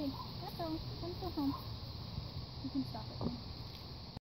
thì cắt không cắn tôi không